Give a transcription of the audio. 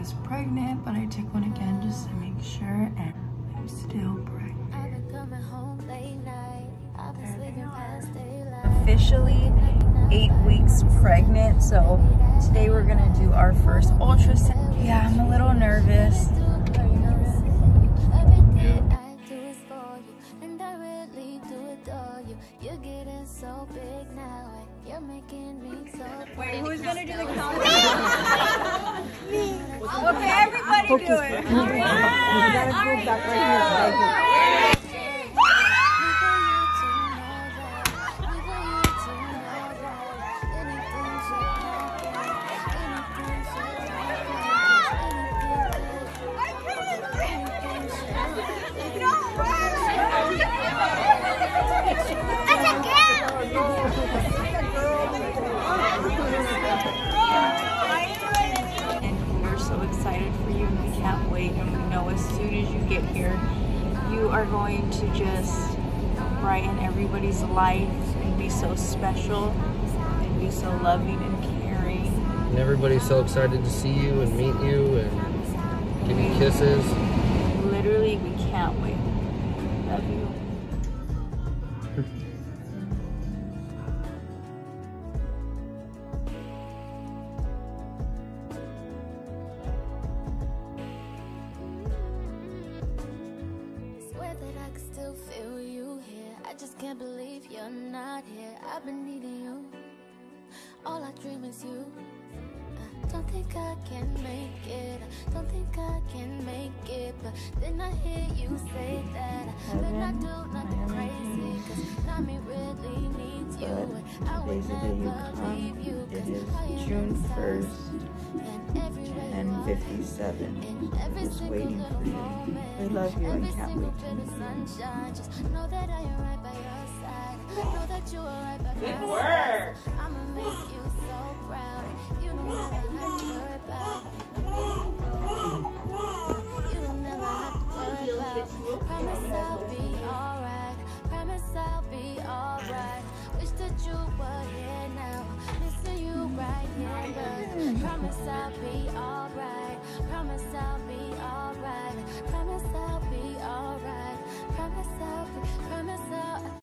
was pregnant, but I took one again just to make sure, and I'm still pregnant. Officially eight weeks pregnant, so today we're gonna do our first ultrasound. Yeah, I'm a little nervous. Are you nervous? Wait, who's gonna do the countdown? Me. Okay, everybody do it. All right. All right. And you get here, you are going to just brighten everybody's life and be so special and be so loving and caring. And everybody's so excited to see you and meet you and give you kisses. Literally, we can't that I can still feel you here. I just can't believe you're not here. I've been needing you. All I dream is you. I don't think I can make it. I don't think I can make it. But then I hear you say that I better not do nothing crazy. Cause now me really needs you. And I would Today's the day you come. leave you. It 'cause is I am June 1st, And everywhere you are, 1057. in every Just waiting for you. We love you and every can't wait to bit of meet you. sunshine. Just you were here now. Missing you right here, but promise I'll be alright. Promise I'll be alright. Promise